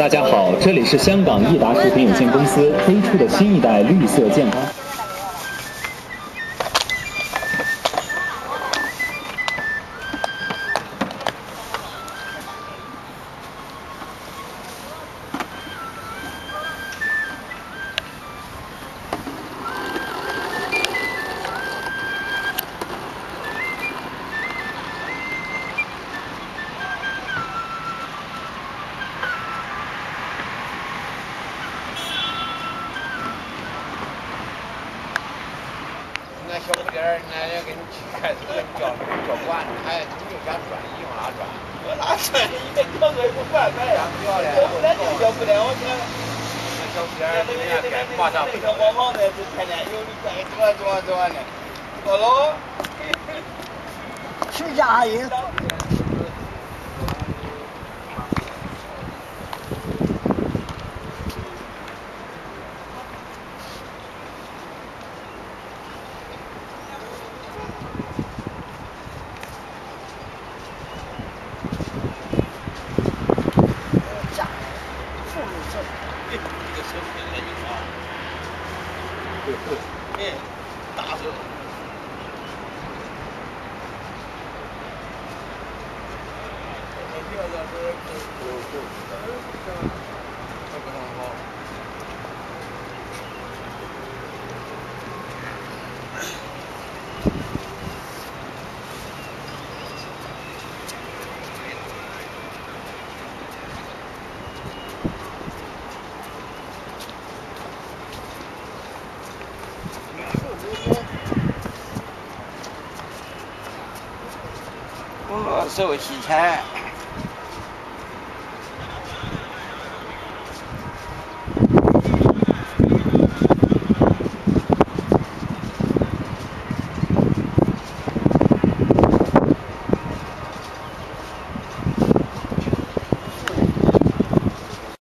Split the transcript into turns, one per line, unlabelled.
大家好，这里是香港益达食品有限公司推出的新一代绿色健康。
那小不点儿，俺也给你开这个教教官，还你就想转，移往哪转？
我哪转？一个教个也不管呗呀，
不要嘞，
教不来就教不来，我天。
那小不点儿，人家该马上不
小毛毛的，这天天有的转，转转转的，我喽，
吃家人。家人，父母这。
这个手挺来劲啊！哎，大手。工作收洗菜。